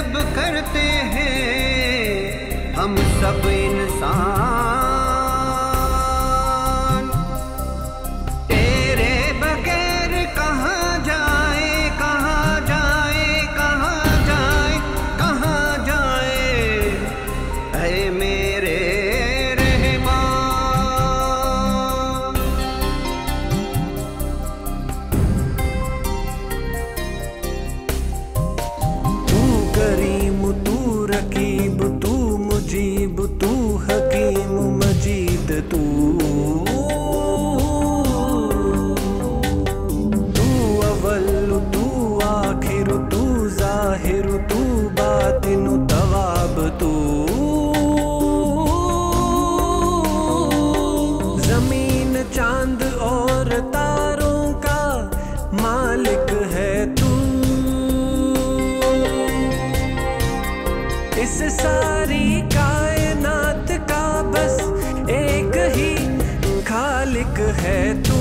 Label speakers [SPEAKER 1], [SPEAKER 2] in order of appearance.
[SPEAKER 1] तलब करते हैं हम सब इंसान
[SPEAKER 2] हेरुतूबातिनु तवाबतु ज़मीन, चाँद और तारों का मालिक है तू। इस सारी कायनात का बस एक ही खालिक है तू।